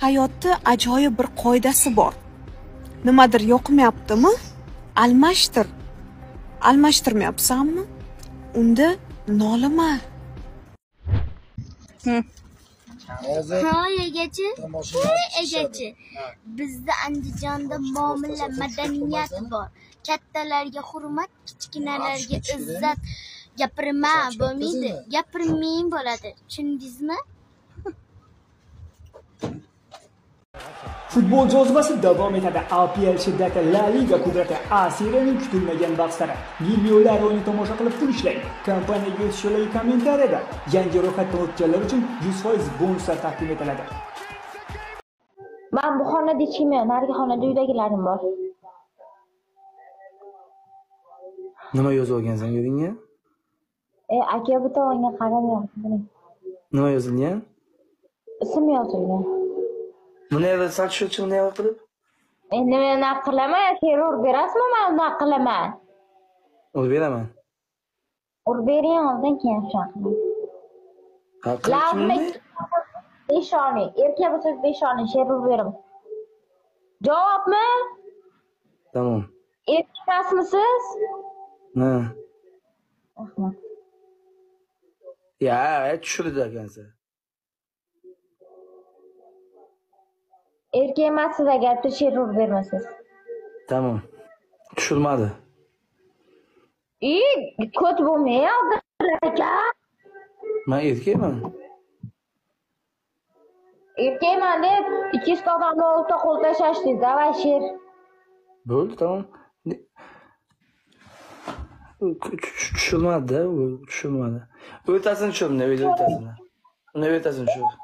hayotda ajoyib bir qoidasi bor. Nimadir yoqmayaptimi? Almashtir. Almashtirmayapsanmi? Unda nolima Ha egachi, voy egachi. Bizda Andijonda muomala madaniyat bor. Kattalarga hurmat, kichkinalarga izzat. Gapirma bo'lmaydi, gapirmang bo'ladi. Tushundingizmi? Futbol jozibasi davom etadi. APL shiddati La Liga qudrati A seriyaning kutilmagan bahslari. Millionlar o'yini tomosha qilib pul ishlang. Kompaniyaga o'tish yo'lagi kommentariyada. Yangi ro'yxatdan o'tganlar uchun 100% bonuslar taqdim etiladi. man bu xonada yo'q narigi xonada uydagilarim bor nima yozib olgansan uyingga e aka bu tomonga qarab yozdim nima yozilgan ism yozilgan من سال شو شو من أقلب؟ إني من أقلما تيرور برسمه ما من أقلما. أربيرا ما؟ أربيرا عندك يا شاقلي. Lazım Beşhane. Erkeğe bu söz beşhane. Şerif verim. Cevap mı? Tamam. Erkek mısınız? Ne? Ahmet. Ya, et şurada kendisi. Erkak emassiz agar sher urib bermasangiz. Tamom tushirmadi i ko't bo'lmayapti aka. Man erkakman. Erkakman deb ikki yuzta odamni oldida qo'l tashlashdingiz давай sher. Bo'ldi tamom Ne- Tu- tu- tushirmadi-da u tushirmadi o'rtasini o'yni o'rtasini uni o'rtasini tushir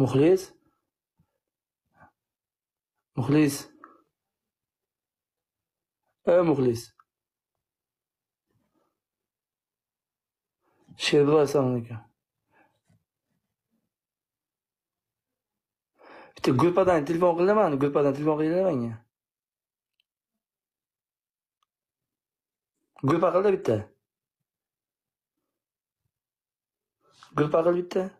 muxlis? Muxlis? A muxlis. Sherbuva assalomu alaykum bitta gruppadan telefon qilinglar mani gruppadan telefon qilinglar menga gruppa qildi bitta. Gruppa qil bitta.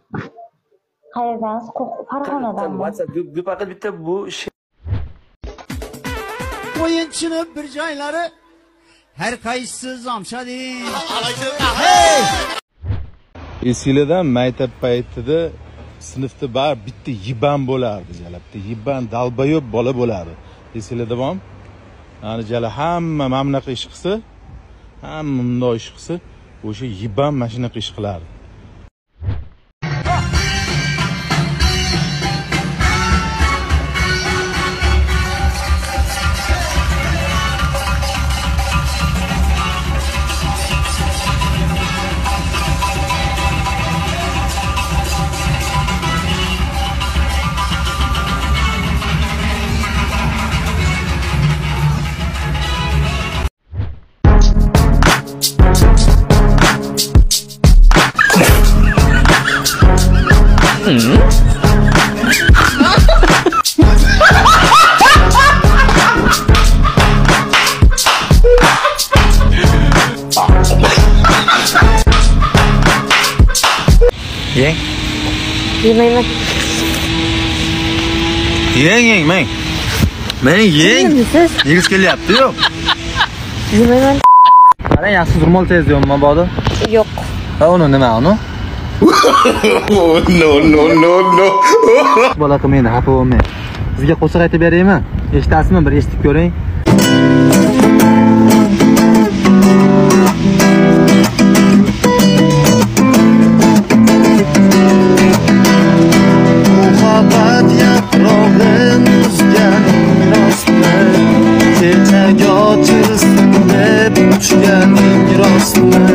whatsapp gruppa qil bitta bu o'yinchini bir joylari har qaysisi zomshadi esinglarda maktab paytida sinfda baribir bitta yiban bo'lardi jala bitta yiban dalbayo'b bola bo'lardi esinglarda bormi ani jala hamma mana bunaqa ish qilsa hamma bundoq ish qilsa o'sha yiban mana shunaqa ish qilardi Yeng Yemeng meng Yeng yeng meng Meng yeng Yegis kelyapti yo'q Yemayman Qarang yaxshi durmol tez deyapman mabodo Yo'q Va uni nima uni no no no no. Bola bolaqim endi xafa bo'lmang sizga qo'shiq aytib beraymi? Eshitasizmi? Bir eshitib ko'ring. Kecha yotilsin deb uchganing rostmi?